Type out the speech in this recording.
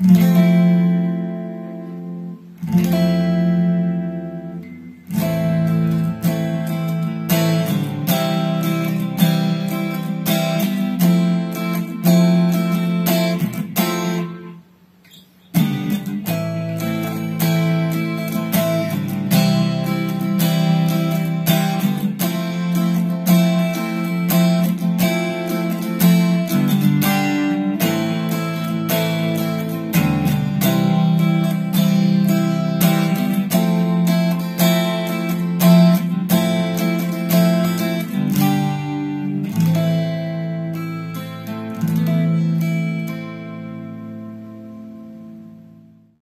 Mm-hmm.